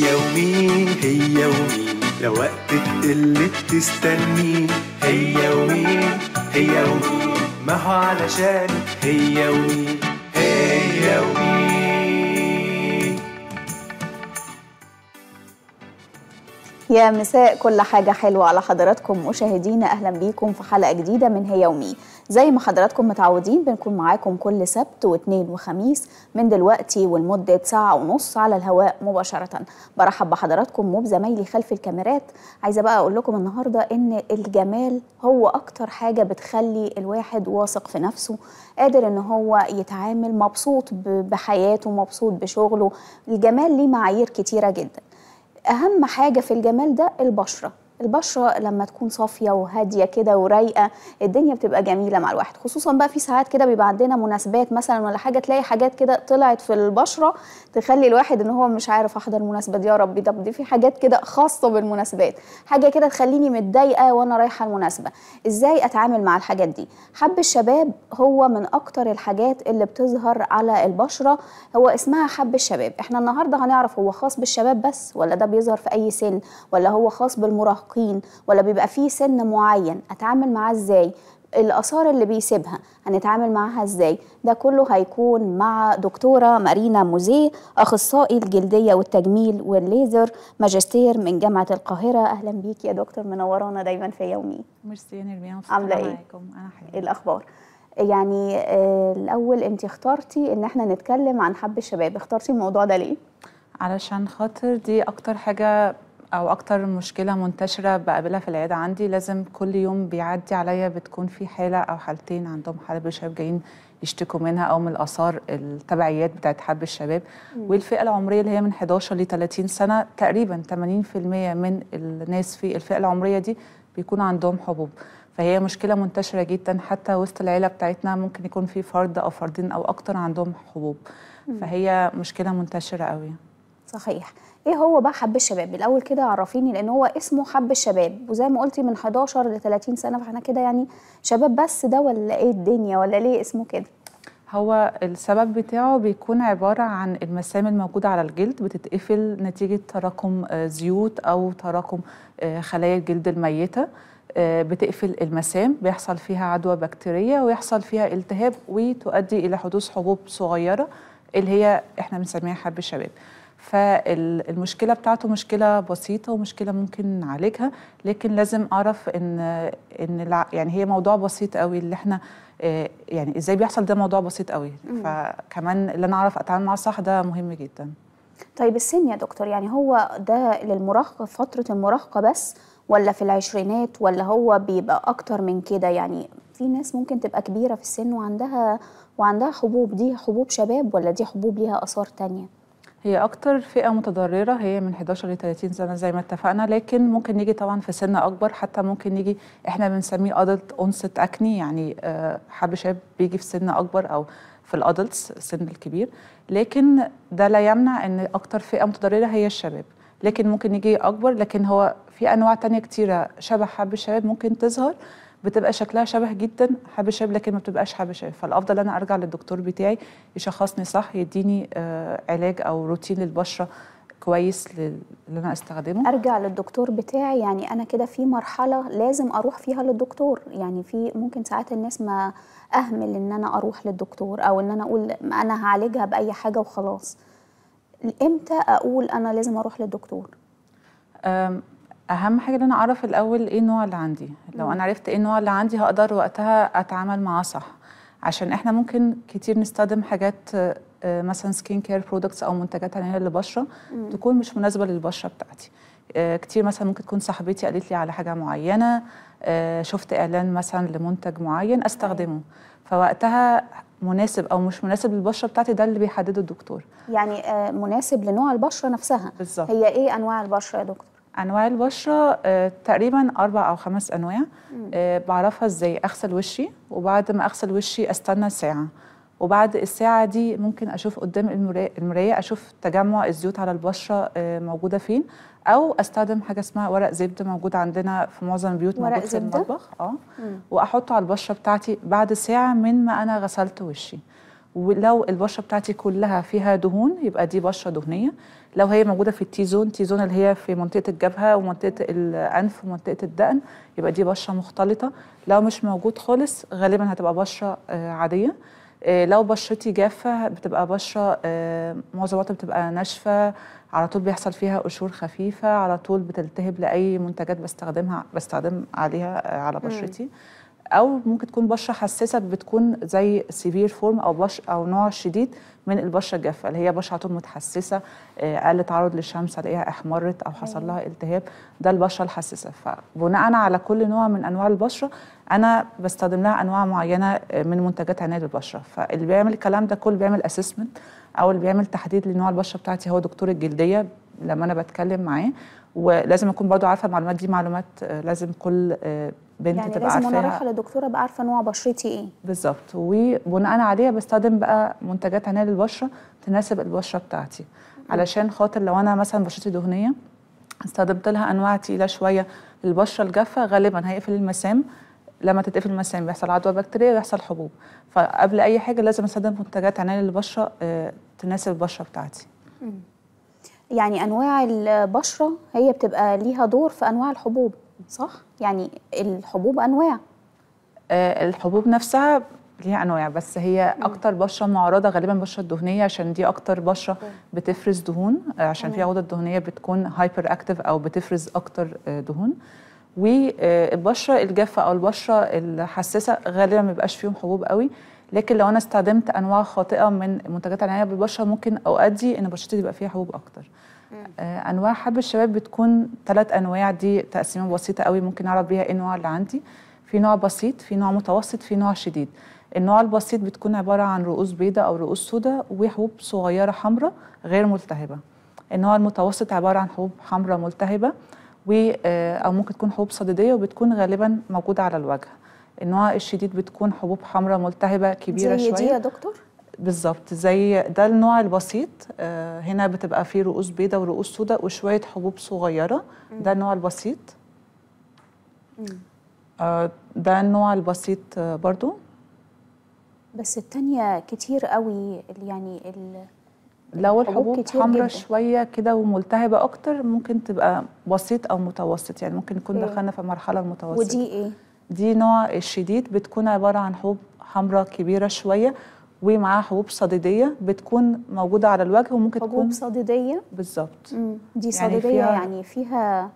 هي ومين؟ هي ومين؟ لو وقت اللي هي ومين؟ هي ومين؟ ما هو علشان هي ومين؟ هي ومين؟ يا مساء كل حاجة حلوة على حضراتكم مشاهدينا أهلا بيكم في حلقة جديدة من هي ومي. زي ما حضراتكم متعودين بنكون معاكم كل سبت واثنين وخميس من دلوقتي ولمدة ساعة ونص على الهواء مباشرة. برحب بحضراتكم وبزمايلي خلف الكاميرات. عايزة بقى أقول لكم النهاردة إن الجمال هو أكتر حاجة بتخلي الواحد واثق في نفسه قادر إن هو يتعامل مبسوط بحياته مبسوط بشغله. الجمال ليه معايير كتيرة جدا. أهم حاجة في الجمال ده البشرة. البشرة لما تكون صافية وهادية كده ورايقة الدنيا بتبقى جميلة مع الواحد. خصوصا بقى في ساعات كده بيبقى عندنا مناسبات مثلا ولا حاجة تلاقي حاجات كده طلعت في البشرة تخلي الواحد إن هو مش عارف أحضر المناسبه دي يا ربي طب دي في حاجات كده خاصة بالمناسبات. حاجة كده تخليني متضايقة وأنا رايحة المناسبة. إزاي أتعامل مع الحاجات دي؟ حب الشباب هو من أكتر الحاجات اللي بتظهر على البشرة. هو اسمها حب الشباب. إحنا النهارده هنعرف هو خاص بالشباب بس ولا ده بيظهر في أي سن ولا هو خاص بالمراهقين ولا بيبقى فيه سن معين أتعامل معاه إزاي؟ الآثار اللي بيسيبها هنتعامل معاها إزاي؟ ده كله هيكون مع دكتورة مارينا موزيه أخصائي الجلدية والتجميل والليزر ماجستير من جامعة القاهرة. أهلا بيك يا دكتور منورانا دايما في يومي. ميرسي يا نرمين إيه؟ معاكم. أنا حلوة. إيه الأخبار؟ يعني آه الأول انت اخترتي إن إحنا نتكلم عن حب الشباب. اخترتي الموضوع ده ليه؟ علشان خاطر دي أكتر حاجة أو أكتر مشكلة منتشرة بقابلها في العيادة عندي لازم كل يوم بيعدي عليا بتكون في حالة أو حالتين عندهم حالة بالشباب جايين يشتكوا منها أو من الآثار التبعيات بتاعت حب الشباب. والفئة العمرية اللي هي من 11 ل 30 سنة تقريبا 80% من الناس في الفئة العمرية دي بيكون عندهم حبوب. فهي مشكلة منتشرة جدا حتى وسط العيلة بتاعتنا ممكن يكون في فرد أو فردين أو أكتر عندهم حبوب. فهي مشكلة منتشرة قوي صحيح. إيه هو بقى حب الشباب؟ الأول كده عرفيني لأن هو اسمه حب الشباب. وزي ما قلتي من 11 ل 30 سنة فاحنا كده يعني شباب بس ده ولا إيه الدنيا؟ ولا ليه اسمه كده؟ هو السبب بتاعه بيكون عبارة عن المسام الموجودة على الجلد بتتقفل نتيجة تراكم آه، زيوت أو تراكم آه، خلايا الجلد الميتة. آه، بتقفل المسام بيحصل فيها عدوى بكتيرية ويحصل فيها التهاب وتؤدي إلى حدوث حبوب صغيرة اللي هي إحنا بنسميها حب الشباب. فالمشكلة بتاعته مشكلة بسيطة ومشكلة ممكن نعالجها لكن لازم أعرف إن إن يعني هي موضوع بسيط قوي اللي إحنا آه، يعني إزاي بيحصل ده موضوع بسيط قوي. فكمان اللي أنا أعرف أتعامل معاه صح ده مهم جدا. طيب السن يا دكتور يعني هو ده للمراهقه فترة المراهقة بس ولا في العشرينات ولا هو بيبقى أكتر من كده؟ يعني في ناس ممكن تبقى كبيرة في السن وعندها وعندها حبوب دي حبوب شباب ولا دي حبوب ليها آثار تانية؟ هي أكتر فئة متضررة هي من 11 ل 30 سنة زي ما اتفقنا لكن ممكن نيجي طبعا في سن أكبر حتى ممكن نيجي إحنا بنسميه adult onset acne يعني آه، حب شاب بيجي في سن أكبر أو في ال adults السن الكبير. لكن ده لا يمنع إن أكتر فئة متضررة هي الشباب. لكن ممكن يجي أكبر لكن هو في أنواع تانية كتيرة. شبه حب الشباب ممكن تظهر بتبقى شكلها شبه جدا حب الشباب لكن ما بتبقاش حب الشباب فالأفضل أنا أرجع للدكتور بتاعي يشخصني صح يديني آه علاج أو روتين للبشرة كويس لل- اللي أنا أستخدمه. أرجع للدكتور بتاعي. يعني أنا كده في مرحلة لازم أروح فيها للدكتور. يعني في ممكن ساعات الناس ما أهمل إن أنا أروح للدكتور أو إن أنا أقول أنا هعالجها بأي حاجة وخلاص. إمتى أقول أنا لازم أروح للدكتور؟ أهم حاجة ان أنا أعرف الأول إيه النوع اللي عندي. لو أنا عرفت إيه النوع اللي عندي هقدر وقتها أتعامل معاه صح. عشان إحنا ممكن كتير نستخدم حاجات آه، مثلا skin care products أو منتجات عنايه للبشرة تكون مش مناسبة للبشرة بتاعتي. آه، كتير مثلا ممكن تكون صاحبتي قالت لي على حاجة معينة آه، شفت إعلان مثلا لمنتج معين أستخدمه. فوقتها مناسب أو مش مناسب للبشرة بتاعتي ده اللي بيحدده الدكتور. يعني مناسب لنوع البشرة نفسها. بالظبط. هي إيه أنواع البشرة يا دكتور؟ أنواع البشرة آه، تقريبا أربع أو خمس أنواع. آه، بعرفها إزاي؟ أغسل وشي وبعد ما أغسل وشي أستنى ساعة. وبعد الساعة دي ممكن أشوف قدام المراية أشوف تجمع الزيوت على البشرة آه، موجودة فين. أو أستخدم حاجة اسمها ورق زبدة موجود عندنا في معظم البيوت ورق موجود في زبدة؟ المطبخ. آه. وأحطه على البشرة بتاعتي بعد ساعة من ما أنا غسلت وشي. ولو البشرة بتاعتي كلها فيها دهون يبقى دي بشرة دهنية. لو هي موجودة في ال T-zone T-zone اللي هي في منطقة الجبهة ومنطقة الأنف ومنطقة الدقن يبقى دي بشرة مختلطة. لو مش موجود خالص غالبا هتبقى بشرة آه، عادية. آه، لو بشرتي جافة بتبقى بشرة آه، معظم الوقت بتبقى ناشفة. على طول بيحصل فيها قشور خفيفة. على طول بتلتهب لأي منتجات بستخدمها بستخدم عليها على بشرتي. أو ممكن تكون بشرة حساسة بتكون زي severe form أو بش أو نوع شديد من البشرة الجافة اللي هي بشرة طول متحسسة آه، أقل تعرض للشمس الاقيها احمرت أو حصل لها التهاب. ده البشرة الحساسة. فبناء على كل نوع من أنواع البشرة أنا بستخدم لها أنواع معينة آه، من منتجات عناية البشره فاللي بيعمل الكلام ده كله بيعمل اسسمنت أو اللي بيعمل تحديد لنوع البشرة بتاعتي هو دكتور الجلدية لما أنا بتكلم معاه. ولازم أكون برضو عارفة المعلومات دي معلومات آه، لازم كل آه، بنت يعني تبقى لازم وأنا رايحة للدكتوره أبقى عارفة نوع بشرتي إيه. بالظبط. وبناء عليها بستخدم بقى منتجات عنايه للبشرة تناسب البشرة بتاعتي. علشان خاطر لو أنا مثلا بشرتي دهنية استخدمت لها أنواع تقيلة شوية للبشرة الجافة غالبا هيقفل المسام. لما تتقفل المسام بيحصل عدوى بكتيرية ويحصل حبوب. فقبل أي حاجة لازم أستخدم منتجات عنايه للبشرة آه، تناسب البشرة بتاعتي. يعني أنواع البشرة هي بتبقى ليها دور في أنواع الحبوب صح؟ يعني الحبوب أنواع. آه، الحبوب نفسها ليها أنواع بس هي أكتر بشرة معرضة غالبا بشرة الدهنيه عشان دي أكتر بشرة بتفرز دهون آه، عشان فيها غدد دهنية بتكون hyperactive أو بتفرز أكتر آه، دهون. والبشره الجافة أو البشرة الحساسة غالبا ما بيبقاش فيهم حبوب قوي. لكن لو أنا استخدمت أنواع خاطئة من منتجات العنايه بالبشرة ممكن أؤدي إن بشرتي تبقى فيها حبوب أكتر. آه، أنواع. حب الشباب بتكون ثلاث أنواع. دي تقسيمة بسيطة قوي ممكن أعرف بيها إيه النوع اللي عندي. في نوع بسيط في نوع متوسط في نوع شديد. النوع البسيط بتكون عبارة عن رؤوس بيضاء أو رؤوس سوداء وحبوب صغيرة حمراء غير ملتهبة. النوع المتوسط عبارة عن حبوب حمراء ملتهبة و آه، أو ممكن تكون حبوب صديدية وبتكون غالبا موجودة على الوجه. النوع الشديد بتكون حبوب حمراء ملتهبة كبيرة زي شوية دي يا دكتور؟ بالظبط زي ده النوع البسيط. آه، هنا بتبقى فيه رؤوس بيضاء ورؤوس سوداء وشوية حبوب صغيرة. ده النوع البسيط. آه، ده النوع البسيط آه، برضو. بس التانية كتير قوي يعني ال... لو الحبوب حمراء جداً. شوية كده وملتهبة أكتر ممكن تبقى بسيط أو متوسط. يعني ممكن نكون أوكي. دخلنا في المرحله المتوسطه ودي إيه؟ دي نوع الشديد بتكون عبارة عن حبوب حمراء كبيرة شوية ومعاها حبوب صديدية بتكون موجودة على الوجه وممكن حبوب تكون صديدية؟ بالظبط. مم. دي يعني صديدية فيها- يعني فيها فيها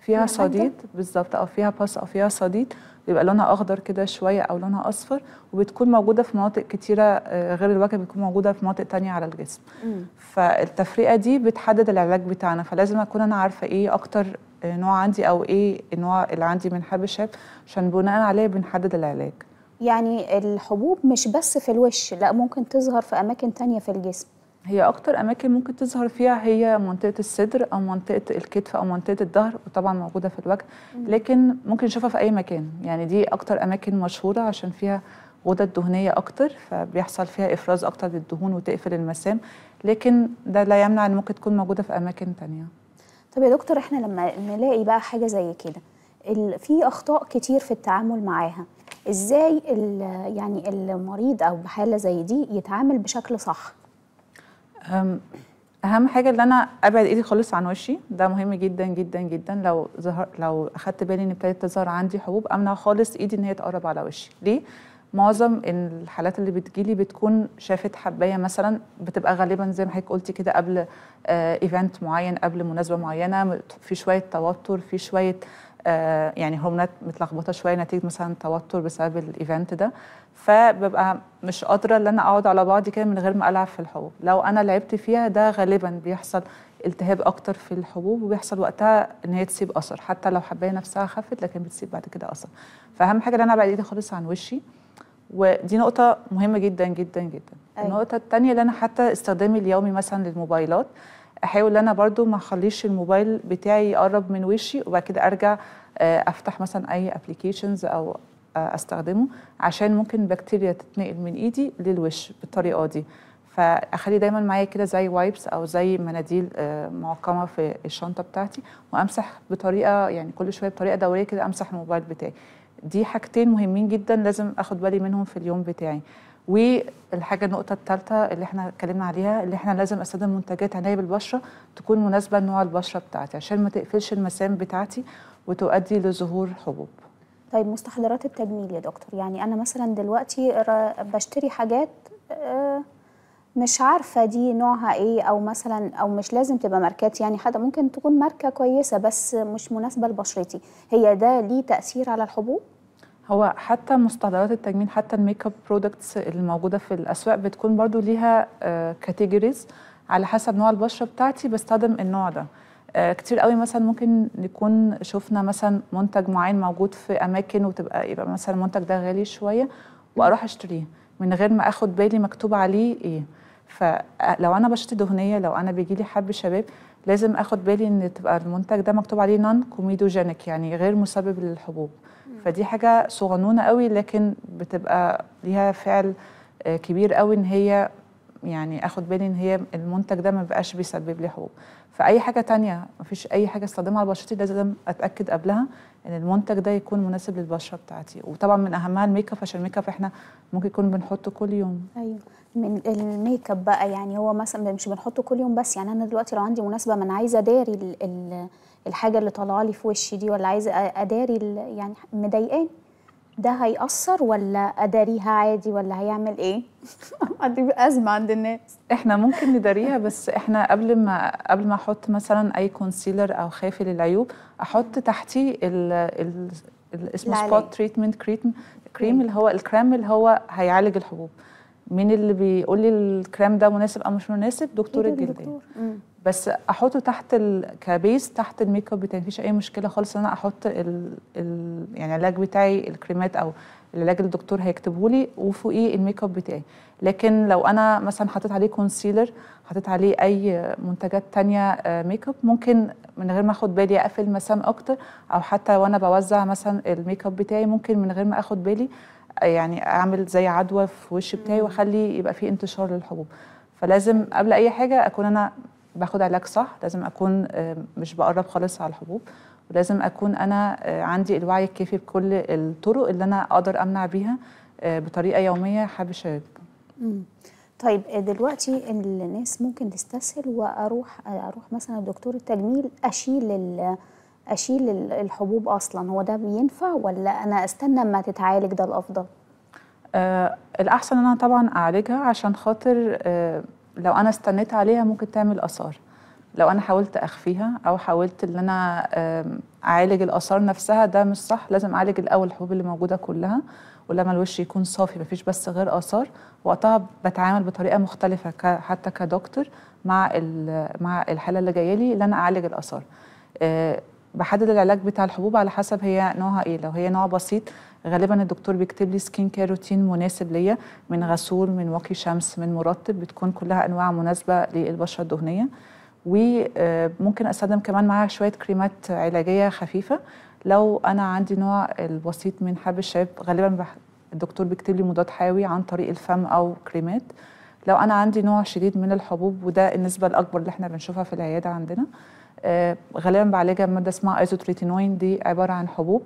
فيها حاجة؟ صديد بالظبط. أو فيها باس أو فيها صديد. بيبقى لونها أخضر كده شوية أو لونها أصفر وبتكون موجودة في مناطق كتيرة آه، غير الوجه بتكون موجودة في مناطق تانية على الجسم. مم. فالتفرقة دي بتحدد العلاج بتاعنا. فلازم أكون أنا عارفة إيه أكتر آه، نوع عندي أو إيه النوع اللي عندي من حب الشاب عشان بناء عليه بنحدد العلاج. يعني الحبوب مش بس في الوش لا ممكن تظهر في أماكن تانية في الجسم. هي أكتر أماكن ممكن تظهر فيها هي منطقة الصدر أو منطقة الكتف أو منطقة الظهر وطبعا موجودة في الوجه. لكن ممكن نشوفها في أي مكان. يعني دي أكتر أماكن مشهورة عشان فيها غدد دهنية أكتر فبيحصل فيها إفراز أكتر للدهون وتقفل المسام. لكن ده لا يمنع إن ممكن تكون موجودة في أماكن تانية. طب يا دكتور إحنا لما نلاقي بقى حاجة زي كده في أخطاء كتير في التعامل معاها. إزاي يعني المريض أو بحالة زي دي يتعامل بشكل صح. أهم حاجة ان أنا أبعد إيدي خالص عن وشي ده مهم جدا جدا جدا. لو ظهر لو أخدت بالي إن ابتدت تظهر عندي حبوب أمنع خالص إيدي إن هي تقرب على وشي. ليه؟ معظم الحالات اللي بتجيلي بتكون شافت حباية مثلا بتبقى غالبا زي ما حضرتك قلتي كده قبل event معين قبل مناسبة معينة في شوية توتر في شوية آه، يعني هرمونات متلخبطة شوية نتيجة مثلا توتر بسبب ال event ده. فببقى مش قادرة إن أنا أقعد على بعضي كده من غير ما ألعب في الحبوب. لو أنا لعبت فيها ده غالبا بيحصل التهاب أكتر في الحبوب وبيحصل وقتها إن هي تسيب أثر. حتى لو حباية نفسها خفت لكن بتسيب بعد كده أثر. فأهم حاجة إن أنا أبعد إيدي خالص عن وشي. ودي نقطة مهمة جدا جدا جدا. أيوة. النقطة التانية اللي أنا حتى استخدامي اليومي مثلا للموبايلات أحاول إن أنا برضو ما أخليش الموبايل بتاعي يقرب من وشي وبعد كده أرجع آه، أفتح مثلا أي applications أو آه، أستخدمه عشان ممكن بكتيريا تتنقل من إيدي للوش بالطريقة دي. فأخلي دايما معايا كده زي wipes أو زي مناديل آه، معقمة في الشنطة بتاعتي وأمسح بطريقة يعني كل شوية بطريقة دورية كده أمسح الموبايل بتاعي. دي حاجتين مهمين جدا لازم أخد بالي منهم في اليوم بتاعي. والحاجة النقطة الثالثه اللي إحنا اتكلمنا عليها اللي إحنا لازم أستخدم منتجات عناية بالبشرة تكون مناسبة لنوع البشرة بتاعتي عشان ما تقفلش المسام بتاعتي وتؤدي لظهور حبوب. طيب مستحضرات التجميل يا دكتور. يعني أنا مثلا دلوقتي بشتري حاجات آه، مش عارفة دي نوعها إيه أو مثلا أو مش لازم تبقى ماركات. يعني حتى ممكن تكون ماركة كويسة بس مش مناسبة لبشرتي. هي ده ليه تأثير على الحبوب؟ هو حتى مستحضرات التجميل حتى ال make-up products اللي موجودة في الأسواق بتكون برضو ليها categories على حسب نوع البشرة بتاعتي بستخدم النوع ده. آه، كتير قوي مثلا ممكن نكون شفنا مثلا منتج معين موجود في أماكن وتبقى يبقى مثلا المنتج ده غالي شوية وأروح أشتريه من غير ما آخد بالي مكتوب عليه إيه. فلو أنا بشرتي دهنية لو أنا بيجي لي حب شباب لازم آخد بالي إن تبقى المنتج ده مكتوب عليه non-comedogenic يعني غير مسبب للحبوب. فدي حاجة صغنونة قوي لكن بتبقى ليها فعل آه، كبير قوي إن هي يعني آخد بالي إن هي المنتج ده ما بقاش بيسبب لي حبوب فأي حاجة تانية مفيش أي حاجة أستخدمها على بشرتي لازم أتأكد قبلها إن المنتج ده يكون مناسب للبشرة بتاعتي. وطبعا من أهمها الميك أب عشان الميك أب إحنا ممكن يكون بنحطه كل يوم. أيوه. من الميك أب بقى يعني هو مثلا مش بنحطه كل يوم بس يعني أنا دلوقتي لو عندي مناسبة ما أنا عايزة اداري ال- ال- الحاجة اللي طالعة لي في وشي دي ولا عايزة أداري يعني مضايقاني. ده هيأثر ولا أداريها عادي ولا هيعمل إيه؟ دي أزمة عند الناس. إحنا ممكن نداريها بس إحنا قبل ما قبل ما أحط مثلا أي concealer أو خافي للعيوب أحط تحتيه ال ال اسمه. spot treatment cream كريم اللي هو الكريم اللي هو هيعالج الحبوب. مين اللي بيقول لي الكريم ده مناسب أو مش مناسب؟ دكتور إيه الجلديه. بس احطه تحت ال... ك base تحت الميك اب بتاعي مفيش اي مشكلة خالص إن أنا أحط ال... ال... يعني العلاج بتاعي الكريمات أو العلاج اللي الدكتور هيكتبه لي وفوقيه الميك اب بتاعي. لكن لو أنا مثلا حطيت عليه concealer حطيت عليه أي منتجات تانية آه، ميك اب ممكن من غير ما آخد بالي أقفل مسام أكتر أو حتى وأنا بوزع مثلا الميك اب بتاعي ممكن من غير ما آخد بالي آه، يعني أعمل زي عدوى في وش بتاعي وأخلي يبقى فيه انتشار للحبوب. فلازم قبل أي حاجة أكون أنا باخد علاج صح لازم أكون آه، مش بقرب خالص على الحبوب. ولازم أكون أنا آه، عندي الوعي الكافي بكل الطرق اللي أنا أقدر أمنع بيها آه، بطريقة يومية حب الشباب. طيب دلوقتي الناس ممكن تستسهل وأروح أروح مثلا دكتور التجميل أشيل أشيل ال- الحبوب أصلا. هو ده بينفع ولا أنا أستنى أما تتعالج ده الأفضل؟ آه الأحسن إن أنا طبعا أعالجها عشان خاطر آه لو أنا استنيت عليها ممكن تعمل آثار. لو أنا حاولت أخفيها أو حاولت إن أنا آم، أعالج الآثار نفسها ده مش صح. لازم أعالج الأول الحبوب اللي موجودة كلها ولما الوش يكون صافي مفيش بس غير آثار. وقتها بتعامل بطريقة مختلفة ك- حتى كدكتور مع مع الحالة اللي جاية لي اللي أنا أعالج الآثار. آه، بحدد العلاج بتاع الحبوب على حسب هي نوعها إيه. لو هي نوع بسيط غالبا الدكتور بيكتب لي skin care routine مناسب ليا من غسول من واقي شمس من مرطب بتكون كلها أنواع مناسبة للبشرة الدهنية. وممكن أستخدم كمان معاها شوية كريمات علاجية خفيفة. لو أنا عندي نوع البسيط من حب الشباب غالبا الدكتور بيكتب لي مضاد حيوي عن طريق الفم أو كريمات. لو أنا عندي نوع شديد من الحبوب وده النسبة الأكبر اللي إحنا بنشوفها في العيادة عندنا آه، غالبا بعالجها بمادة اسمها ايزوتريتينوين دي عبارة عن حبوب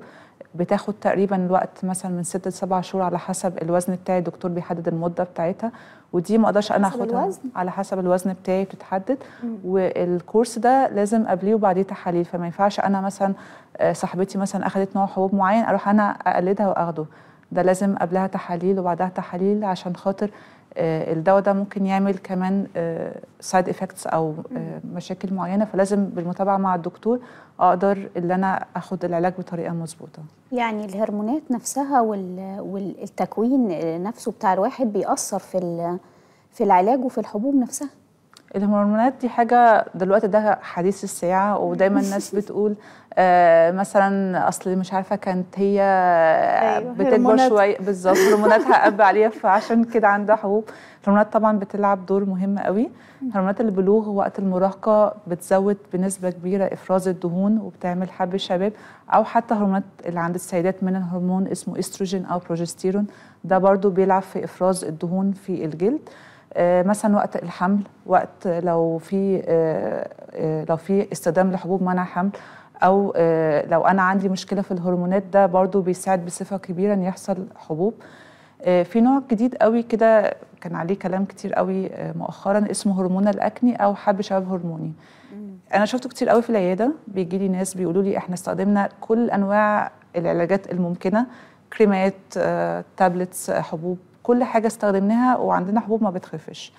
بتاخد تقريبا الوقت مثلا من ست لسبع شهور على حسب الوزن بتاعي الدكتور بيحدد المدة بتاعتها. ودي ما أقدرش أنا أخدها الوزن؟ على حسب الوزن بتاعي بتتحدد. والكورس ده لازم قبليه وبعديه تحاليل. فما ينفعش أنا مثلا آه، صاحبتي مثلا اخذت نوع حبوب معين أروح أنا أقلدها وأخده. ده لازم قبلها تحاليل وبعدها تحاليل عشان خاطر آه، الدواء ده ممكن يعمل كمان side effects أو آه، مشاكل معينة فلازم بالمتابعة مع الدكتور أقدر إن أنا آخد العلاج بطريقة مظبوطة. يعني الهرمونات نفسها وال- والتكوين نفسه بتاع الواحد بيأثر في في العلاج وفي الحبوب نفسها؟ الهرمونات دي حاجة دلوقتي ده حديث الساعة ودايما الناس بتقول آه مثلا أصل مش عارفة كانت هي أيوة، بتكبر. شوية. بالظبط هرموناتها قب عليها فعشان كده عندها حبوب. الهرمونات طبعا بتلعب دور مهم قوي. هرمونات البلوغ وقت المراهقة بتزود بنسبة كبيرة إفراز الدهون وبتعمل حب الشباب. أو حتى هرمونات اللي عند السيدات من هرمون اسمه إستروجين أو بروجستيرون ده برضو بيلعب في إفراز الدهون في الجلد. مثلا وقت الحمل وقت لو في آه، آه، لو في استخدام لحبوب منع حمل أو آه، لو أنا عندي مشكلة في الهرمونات ده برضو بيساعد بصفة كبيرة إن يحصل حبوب. آه، في نوع جديد قوي كده كان عليه كلام كتير قوي آه، مؤخرا اسمه هرمون الأكني أو حب شباب هرموني. أنا شفته كتير قوي في العيادة بيجي لي ناس بيقولوا لي إحنا استخدمنا كل أنواع العلاجات الممكنة كريمات آه، تابلتس آه، حبوب. كل حاجة استخدمناها وعندنا حبوب ما بتخفش.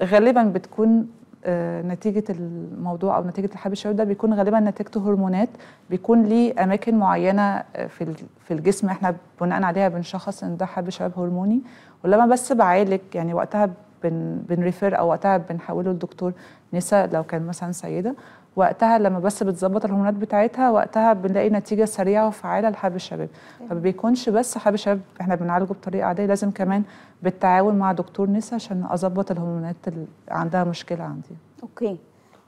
فغالبا بتكون آه، نتيجة الموضوع أو نتيجة الحب الشباب ده بيكون غالبا نتيجته هرمونات بيكون ليه أماكن معينة آه، في في الجسم إحنا بناء عليها بنشخص إن ده حب شباب هرموني. ولما بس بعالج يعني وقتها بن بنريفير أو وقتها بنحوله لدكتور نساء لو كان مثلا سيدة. وقتها لما بس بتظبط الهرمونات بتاعتها وقتها بنلاقي نتيجة سريعة وفعالة لحب الشباب. فما بيكونش بس حب الشباب إحنا بنعالجه بطريقة عادية. لازم كمان بالتعاون مع دكتور نساء عشان أظبط الهرمونات اللي عندها مشكلة عندي. أوكي.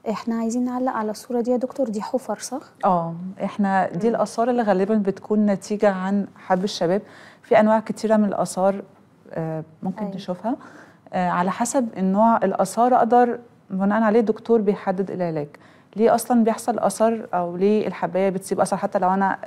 إحنا عايزين نعلق على الصورة دي يا دكتور. دي حفر صح؟ آه. إحنا دي الآثار اللي غالبا بتكون نتيجة عن حب الشباب. في أنواع كتيرة من الآثار آه، ممكن أيوة. أيوة. نشوفها. آه، على حسب النوع الآثار أقدر بناء عليه الدكتور بيحدد العلاج. ليه أصلا بيحصل أثر أو ليه الحباية بتسيب أثر حتى لو أنا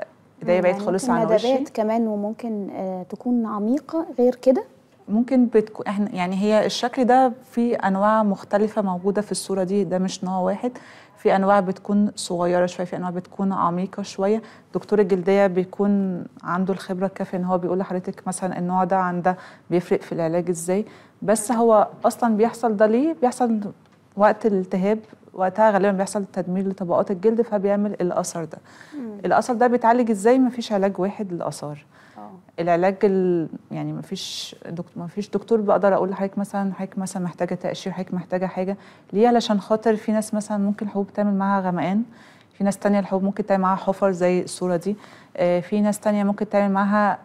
إيديا بعيد يعني خالص عن وشي؟ كمان وممكن آه تكون عميقة غير كده؟ ممكن بتكون إحنا يعني هي الشكل ده في أنواع مختلفة موجودة في الصورة دي ده مش نوع واحد. في أنواع بتكون صغيرة شوية في أنواع بتكون عميقة شوية. دكتور الجلدية بيكون عنده الخبرة الكافيه إن هو بيقول لحضرتك مثلا النوع ده عن ده بيفرق في العلاج إزاي. بس هو أصلا بيحصل ده ليه؟ بيحصل وقت الالتهاب وقتها غالبا بيحصل تدمير لطبقات الجلد فبيعمل الأثر ده. الأثر ده بيتعالج إزاي؟ مفيش علاج واحد للأثار. آه. العلاج ال... يعني ما فيش دكتور ما فيش دكتور بقدر أقول لحضرتك مثلا حضرتك مثلا محتاجة تقشير حضرتك محتاجة حاجة. ليه؟ علشان خاطر في ناس مثلا ممكن الحبوب تعمل معاها غمقان في ناس تانية الحبوب ممكن تعمل معاها حفر زي الصورة دي. آه، في ناس تانية ممكن تعمل معاها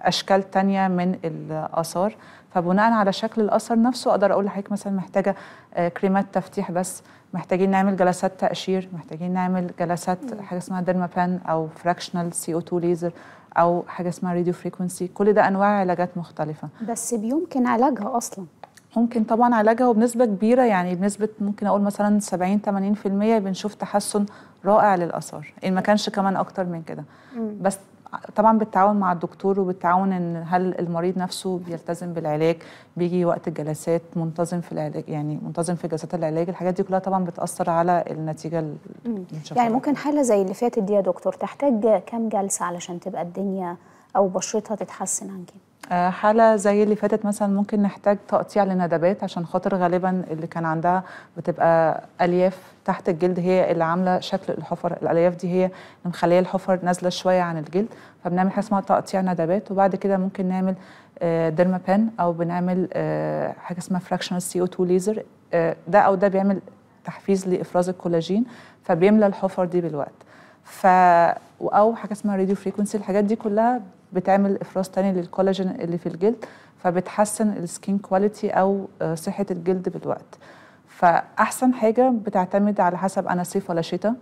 أشكال تانية من الأثار. فبناء على شكل الأثر نفسه أقدر أقول لحضرتك مثلا محتاجة آه، كريمات تفتيح بس محتاجين نعمل جلسات تقشير محتاجين نعمل جلسات حاجة اسمها Dermapen أو fractional CO2 laser أو حاجة اسمها radio frequency كل ده أنواع علاجات مختلفة. بس بيمكن علاجها أصلا. ممكن طبعا علاجها وبنسبة كبيرة يعني بنسبة ممكن أقول مثلا 70 80% بنشوف تحسن رائع للأثار. إن ما كانش كمان أكتر من كده. بس طبعا بالتعاون مع الدكتور وبالتعاون إن هل المريض نفسه بيلتزم بالعلاج بيجي وقت الجلسات منتظم في العلاج يعني منتظم في جلسات العلاج الحاجات دي كلها طبعا بتأثر على النتيجة اللي يعني ممكن حالة زي اللي فاتت دي يا دكتور تحتاج كام جلسة علشان تبقى الدنيا أو بشرتها تتحسن عن كده؟ حالة زي اللي فاتت مثلا ممكن نحتاج تقطيع لندبات عشان خاطر غالبا اللي كان عندها بتبقى ألياف تحت الجلد هي اللي عاملة شكل الحفر. الألياف دي هي مخلية الحفر نازلة شوية عن الجلد فبنعمل حاجة اسمها تقطيع ندبات وبعد كده ممكن نعمل آه، Dermapen أو بنعمل آه، حاجة اسمها fractional CO2 laser ده أو ده بيعمل تحفيز لإفراز الكولاجين فبيملى الحفر دي بالوقت. ف أو حاجة اسمها radio frequency الحاجات دي كلها بتعمل إفراز تاني للكولاجين اللي في الجلد فبتحسن ال skin quality أو آه، صحة الجلد بالوقت. فأحسن حاجة بتعتمد على حسب أنا صيف ولا شتاء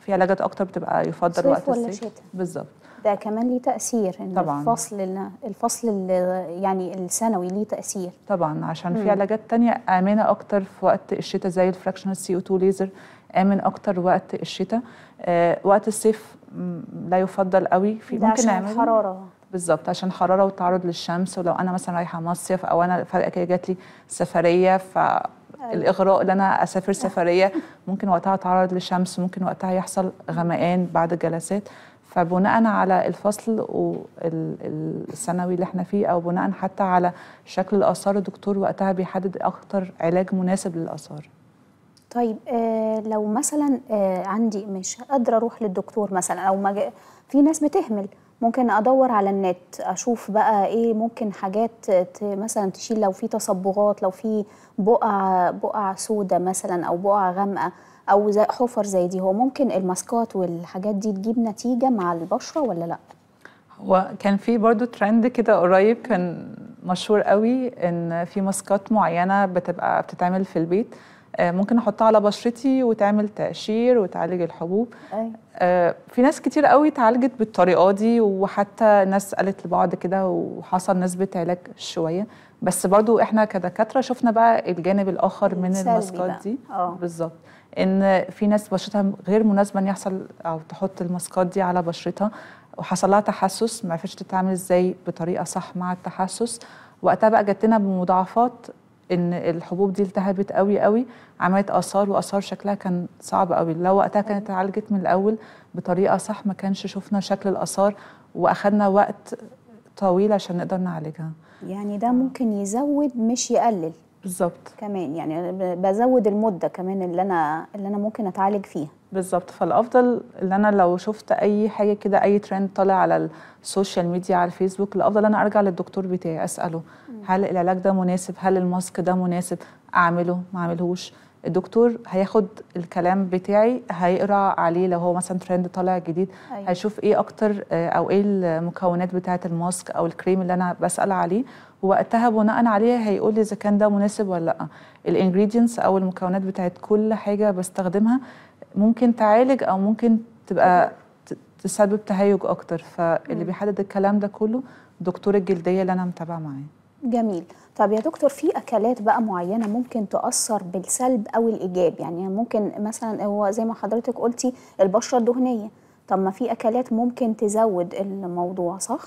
في علاجات أكتر بتبقى يفضل صيف وقت ولا الصيف شتاء؟ بالظبط. ده كمان ليه تأثير إن طبعاً. الفصل الفصل ال- يعني السنوي ليه تأثير. طبعا عشان في علاجات تانية آمنة أكتر في وقت الشتاء زي ال fractional CO2 laser آمن أكتر وقت الشتاء. آه وقت الصيف لا يفضل قوي. في ممكن عشان نعمل الحراره بالظبط عشان حرارة وتعرض للشمس. ولو أنا مثلا رايحة مصيف أو أنا فجاه كده جات لي سفرية فالإغراء إن أنا أسافر سفرية ممكن وقتها اتعرض للشمس. ممكن وقتها يحصل غمقان بعد الجلسات فبناء على الفصل والسنوي اللي إحنا فيه أو بناء حتى على شكل الآثار الدكتور وقتها بيحدد أكتر علاج مناسب للآثار. طيب آه لو مثلا آه عندي مش قادرة أروح للدكتور مثلا أو ما في ناس بتهمل. ممكن أدور على النت أشوف بقى إيه ممكن حاجات مثلا تشيل لو في تصبغات لو في بقع بقع سودة مثلا أو بقع غامقة أو زي حفر زي دي. هو ممكن الماسكات والحاجات دي تجيب نتيجة مع البشرة ولا لأ؟ هو كان في برضو ترند كده قريب كان مشهور قوي إن في ماسكات معينة بتبقى بتتعمل في البيت. ممكن أحطها على بشرتي وتعمل تقشير وتعالج الحبوب أي. آه، في ناس كتير قوي اتعالجت بالطريقة دي وحتى ناس قالت لبعض كده وحصل نسبه علاج شوية بس برضو إحنا كدكاترة شفنا بقى الجانب الآخر من الماسكات. دي آه. بالظبط إن في ناس بشرتها غير مناسبة إن يحصل أو تحط الماسكات دي على بشرتها وحصل لها تحسس ما عرفتش تتعامل إزاي بطريقة صح مع التحسس وقتها بقى جات لنا بمضاعفات إن الحبوب دي التهبت قوي قوي عملت آثار وآثار شكلها كان صعب قوي. لو وقتها كانت اتعالجت من الأول بطريقة صح ما كانش شفنا شكل الآثار وأخدنا وقت طويل عشان نقدر نعالجها. يعني ده ممكن يزود مش يقلل. بالظبط. كمان يعني بزود المدة كمان اللي أنا اللي أنا ممكن أتعالج فيها. بالظبط. فالأفضل ان أنا لو شفت أي حاجة كده أي ترند طالع على ال social media على الفيسبوك الأفضل أنا أرجع للدكتور بتاعي أسأله هل العلاج ده مناسب؟ هل ال mask ده مناسب؟ أعمله؟ ما أعملهوش. الدكتور هياخد الكلام بتاعي هيقرأ عليه لو هو مثلا ترند طالع جديد أيوة. هيشوف إيه أكتر آه، أو إيه المكونات بتاعة ال mask أو الكريم اللي أنا بسأل عليه ووقتها بناء عليه هيقول لي إذا كان ده مناسب ولا لأ. الانجريدينتس أو المكونات بتاعه كل حاجة بستخدمها ممكن تعالج أو ممكن تبقى تسبب تهيج أكتر. فاللي بيحدد الكلام ده كله دكتور الجلدية اللي أنا متابعة معاه. جميل. طب يا دكتور في أكلات بقى معينة ممكن تأثر بالسلب أو الإيجاب؟ يعني ممكن مثلا هو زي ما حضرتك قلتي البشرة الدهنية. طب ما في أكلات ممكن تزود الموضوع صح؟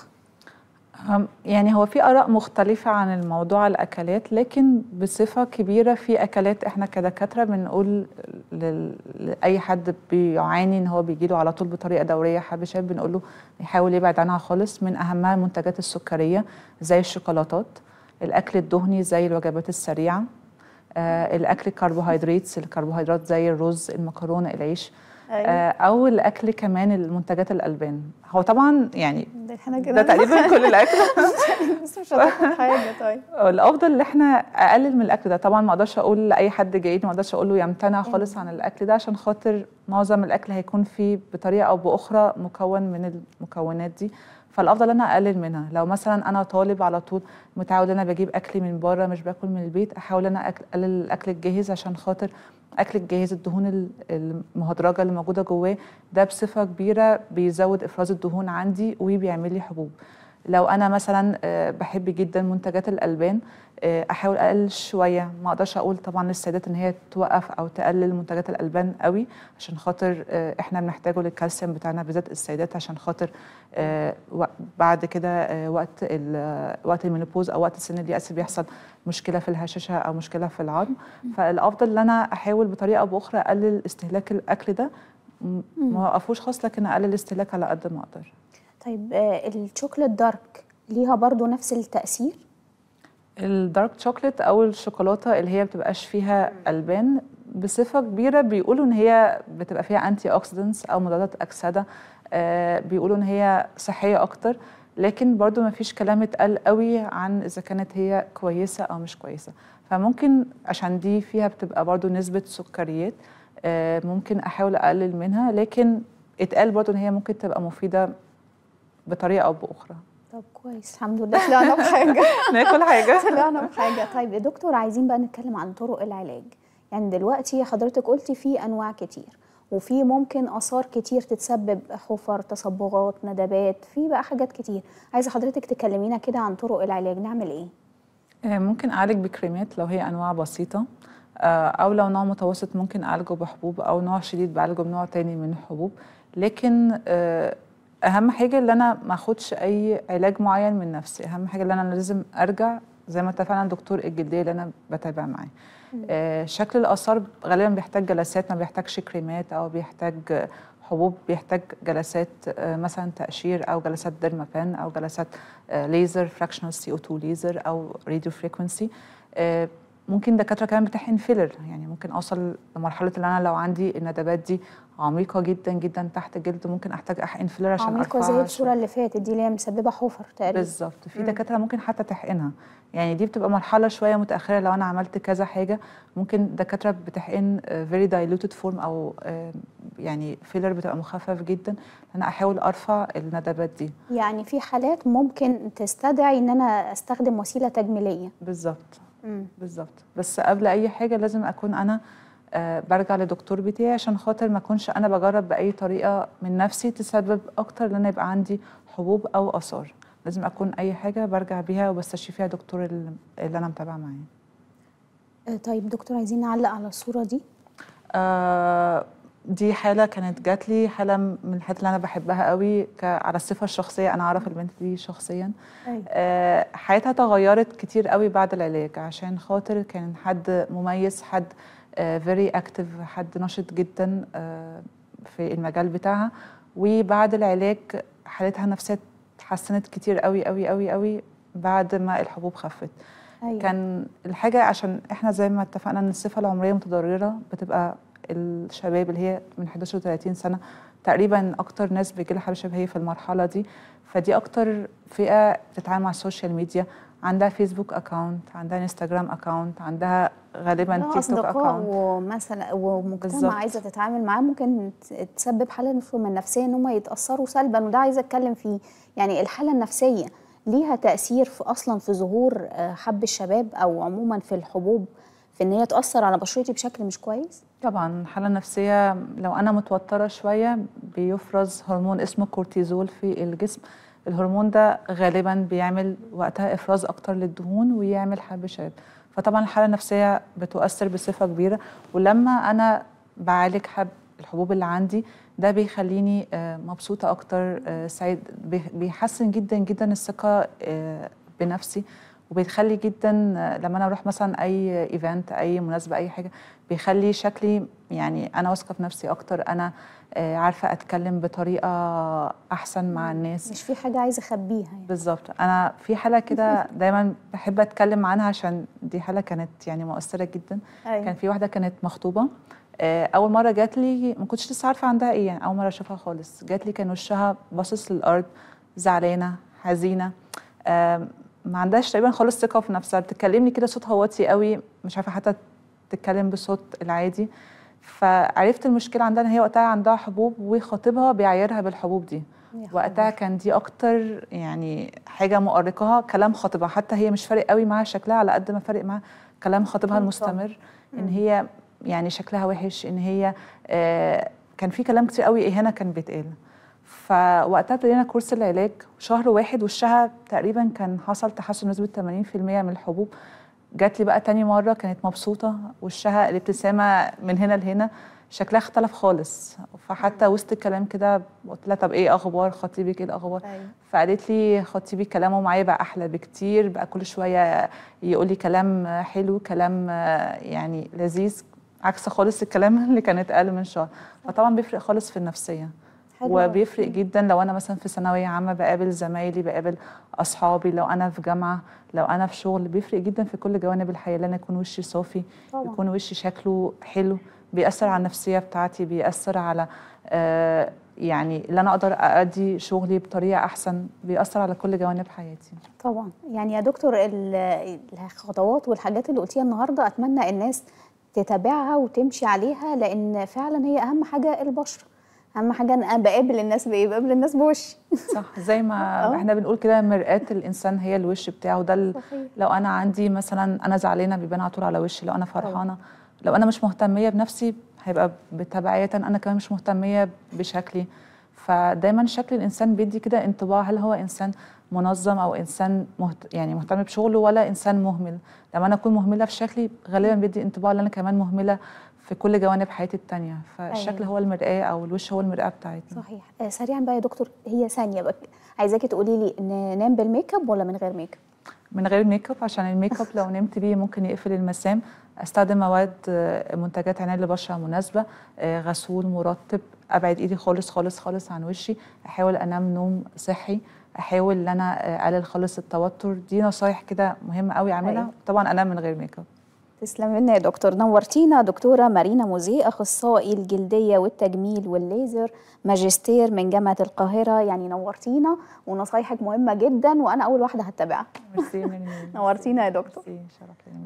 يعني هو في آراء مختلفة عن الموضوع الأكلات لكن بصفة كبيرة في أكلات إحنا كدكاترة بنقول لأي حد بيعاني إن هو بيجيله على طول بطريقة دورية حبشات بنقول له يحاول يبعد عنها خالص. من أهمها المنتجات السكرية زي الشوكولاتات الأكل الدهني زي الوجبات السريعة آه الأكل الكربوهيدرات الكربوهيدرات زي الرز المكرونة العيش. آه أو الأكل كمان المنتجات الألبان. هو طبعا يعني ده تقريبا كل الأكل. بس مش حاجة طيب. الأفضل ان إحنا أقلل من الأكل ده. طبعا ما أقدرش أقول لأي حد جاي ما أقدرش أقول له يمتنع خالص عن الأكل ده عشان خاطر معظم الأكل هيكون فيه بطريقة أو بأخرى مكون من المكونات دي. فالأفضل أنا أقلل منها. لو مثلا أنا طالب على طول متعود أنا بجيب اكلي من بره مش باكل من البيت أحاول أنا أقلل الأكل الجاهز عشان خاطر أكل الجاهز الدهون ال- المهدرجة اللي موجودة جواه ده بصفة كبيرة بيزود إفراز الدهون عندي وبيعمل لي حبوب. لو أنا مثلا آه، بحب جدا منتجات الألبان أحاول اقلل شوية. ما أقدرش أقول طبعا للسيدات إن هي توقف أو تقلل منتجات الألبان قوي عشان خاطر آه، إحنا بنحتاجه للكالسيوم بتاعنا بالذات السيدات عشان خاطر آه، بعد كده آه، وقت وقت ال menopause أو وقت سن اليأس بيحصل مشكلة في الهشاشة أو مشكلة في العظم. فالأفضل إن أنا أحاول بطريقة أو بأخرى أقلل استهلاك الأكل ده. ما اوقفوش خالص لكن أقلل الاستهلاك على قد ما أقدر. طيب آه، ال chocolate dark ليها برضو نفس التأثير؟ ال dark chocolate أو الشوكولاتة اللي هي بتبقاش فيها ألبان بصفة كبيرة بيقولوا إن هي بتبقى فيها antioxidants أو مضادات أكسدة آه بيقولوا إن هي صحية أكتر لكن برضو ما فيش كلام اتقال قوي عن إذا كانت هي كويسة أو مش كويسة. فممكن عشان دي فيها بتبقى برضو نسبة سكريات آه ممكن أحاول أقلل منها لكن اتقال برضو إن هي ممكن تبقى مفيدة بطريقة أو بأخرى. طب كويس الحمد لله. طلعنا بحاجة. ناكل حاجة. طلعنا بحاجة. طيب يا دكتور عايزين بقى نتكلم عن طرق العلاج. يعني دلوقتي حضرتك قلتي في أنواع كتير وفي ممكن آثار كتير تتسبب حفر تصبغات ندبات في بقى حاجات كتير. عايزة حضرتك تكلمينا كده عن طرق العلاج. نعمل إيه؟ آه، ممكن أعالج بكريمات لو هي أنواع بسيطة آه، أو لو نوع متوسط ممكن أعالجه بحبوب أو نوع شديد بعالجه بنوع تاني من الحبوب لكن أهم حاجة إن أنا ما أخدش أي علاج معين من نفسي. أهم حاجة إن أنا لازم أرجع زي ما اتفقنا دكتور الجلدية اللي أنا بتابع معاه. آه، شكل الآثار غالبا بيحتاج جلسات ما بيحتاجش كريمات أو بيحتاج حبوب بيحتاج جلسات آه، مثلا تقشير أو جلسات dermapen أو جلسات آه، laser fractional CO2 laser أو radio frequency ممكن دكاترة كمان بتحقن filler يعني ممكن أوصل لمرحلة اللي أنا لو عندي الندبات دي عميقة جدا جدا تحت الجلد ممكن أحتاج أحقن filler عشان عميقة زي الصورة اللي فاتت دي اللي هي مسببة حفر تقريبا. بالظبط. في دكاترة ممكن حتى تحقنها. يعني دي بتبقى مرحلة شوية متأخرة لو أنا عملت كذا حاجة. ممكن دكاترة بتحقن very diluted form أو آه، يعني filler بتبقى مخفف جدا. إن أنا أحاول أرفع الندبات دي. يعني في حالات ممكن تستدعي إن أنا أستخدم وسيلة تجميلية. بالظبط. بالظبط. بس قبل أي حاجة لازم أكون أنا آه، برجع لدكتور بتاعي عشان خاطر ما أكونش أنا بجرب بأي طريقة من نفسي تسبب أكتر إن أنا يبقى عندي حبوب أو آثار. لازم أكون أي حاجة برجع بيها وبستشفي فيها دكتور اللي اللي أنا متابعة معاه. آه، طيب دكتور عايزين نعلق على الصورة دي؟ آه دي حالة كانت جات لي حالة من الحالات اللي أنا بحبها قوي على الصفة الشخصية. أنا أعرف البنت دي شخصيا. أيوة. آه، حياتها تغيرت كتير قوي بعد العلاج. عشان خاطر كان حد مميز حد very active حد نشط جدا آه، في المجال بتاعها. وبعد العلاج حالتها النفسية اتحسنت كتير قوي قوي قوي قوي بعد ما الحبوب خفت. أيوة. كان الحاجة عشان إحنا زي ما اتفقنا إن الصفة العمرية متضررة بتبقى الشباب اللي هي من 11 ل 30 سنة تقريبا أكتر ناس بيجي لها حالة شبه هي في المرحلة دي. فدي أكتر فئة بتتعامل مع ال social media. عندها فيسبوك account عندها إنستجرام account عندها غالبا تيك توك account. ومثلا ومجتمع. عايزة تتعامل معاه ممكن تسبب حالة من النفسيه إن هم يتأثروا سلبا وده عايزة أتكلم فيه. يعني الحالة النفسية ليها تأثير في أصلا في ظهور آه، حب الشباب أو عموما في الحبوب. في إن هي تأثر على بشرتي بشكل مش كويس؟ طبعا الحالة النفسية لو أنا متوترة شوية بيفرز هرمون اسمه كورتيزول في الجسم. الهرمون ده غالبا بيعمل وقتها إفراز أكتر للدهون ويعمل حب شباب فطبعا الحالة النفسية بتؤثر بصفة كبيرة. ولما أنا بعالج حب الحبوب اللي عندي ده بيخليني آه، مبسوطة أكتر آه، سعيد بي- بيحسن جدا جدا الثقة آه، بنفسي. وبيخلي جدا لما أنا أروح مثلا أي event أي مناسبة أي حاجة بيخلي شكلي يعني أنا واثقة في نفسي أكتر أنا آه، عارفة أتكلم بطريقة أحسن مع الناس. مش في حاجة عايزة أخبيها يعني. بالظبط. أنا في حالة كده دايما بحب أتكلم عنها عشان دي حالة كانت يعني مؤثرة جدا. أيوة. كان في واحدة كانت مخطوبة آه، أول مرة جات لي ما كنتش لسه عارفة عندها إيه يعني أول مرة أشوفها خالص. جات لي كان وشها باصص للأرض زعلانة حزينة ما عندهاش تقريبا خالص ثقة في نفسها. بتكلمني كده صوتها واطي قوي مش عارفة حتى تتكلم بصوت العادي. فعرفت المشكلة عندها إن هي وقتها عندها حبوب وخطيبها بيعايرها بالحبوب دي. وقتها كان دي أكتر يعني حاجة مؤرقاها كلام خطيبها. حتى هي مش فارق قوي معاها شكلها على قد ما فارق معاها كلام خطيبها المستمر. إن هي يعني شكلها وحش إن هي آه كان في كلام كتير قوي اهانه كان بيتقال. فوقتها ابتدينا كورس العلاج. شهر واحد وشها تقريبا كان حصل تحسن نسبة 80% من الحبوب. جات لي بقى تاني مرة كانت مبسوطة. وشها الابتسامه من هنا لهنا. شكلها اختلف خالص. فحتى وسط الكلام كده قلت لها طب إيه أخبار؟ خطيبك إيه الأخبار؟ أيوة. فقالت لي خطيبي كلامه معايا بقى أحلى بكتير. بقى كل شوية يقول لي كلام حلو كلام يعني لذيذ. عكس خالص الكلام اللي كان اتقال من شهر. فطبعا بيفرق خالص في النفسية. وبيفرق جدا لو أنا مثلا في ثانوية عامة بقابل زمايلي بقابل أصحابي لو أنا في جامعة لو أنا في شغل بيفرق جدا في كل جوانب الحياة لأن يكون وشي صافي طبعا. يكون وشي شكله حلو بيأثر على النفسية بتاعتي بيأثر على آه يعني اللي أنا أقدر أأدي شغلي بطريقة أحسن بيأثر على كل جوانب حياتي. طبعا. يعني يا دكتور ال- الخطوات والحاجات اللي قلتيها النهارده أتمنى الناس تتابعها وتمشي عليها لأن فعلا هي أهم حاجة البشره أهم حاجة إن أنا بقابل الناس بإيه؟ بقابل الناس بوشي صح زي ما آه. إحنا بنقول كده مرآة الإنسان هي الوش بتاعه. ده. لو أنا عندي مثلا أنا زعلانة بيبان على طول على وشي. لو أنا فرحانة لو أنا مش مهتمية بنفسي هيبقى بتبعية أنا كمان مش مهتمية بشكلي. فدايما شكل الإنسان بيدي كده انطباع هل هو إنسان منظم أو إنسان مهت... يعني مهتم بشغله ولا إنسان مهمل. لما أنا أكون مهملة في شكلي غالبا بيدي انطباع إن أنا كمان مهملة في كل جوانب حياتي التانية فالشكل أيوة. هو المرآة أو الوش هو المرآة بتاعتنا. صحيح. آه سريعا بقى يا دكتور هي ثانية بقى. عايزاكي تقولي لي ننام بالميك اب ولا من غير ميك اب من غير ميك اب عشان الميك اب لو نمت بيه ممكن يقفل المسام. أستخدم مواد آه، منتجات عناية للبشره مناسبة آه، غسول مرطب أبعد إيدي خالص خالص خالص عن وشي. أحاول أنام نوم صحي. أحاول إن أنا آه، أقلل خالص التوتر. دي نصايح كده مهمة قوي أعملها. أيوة. طبعا أنام من غير ميك اب تسلم لنا يا دكتور. نورتينا دكتورة مارينا موزيه أخصائي الجلدية والتجميل والليزر ماجستير من جامعة القاهرة. يعني نورتينا ونصايحك مهمة جدا وأنا أول واحدة هتبعها. نورتينا يا دكتور.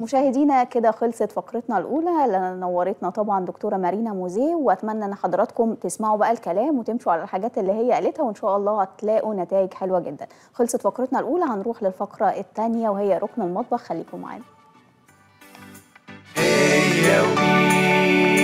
مشاهدينا كده خلصت فقرتنا الأولى. نورتنا طبعا دكتورة مارينا موزي وأتمنى أن حضراتكم تسمعوا بقى الكلام وتمشوا على الحاجات اللي هي قالتها وإن شاء الله هتلاقوا نتائج حلوة جدا. خلصت فقرتنا الأولى هنروح للفقرة الثانية وهي ركن المطبخ. خليكم معانا. Rei é o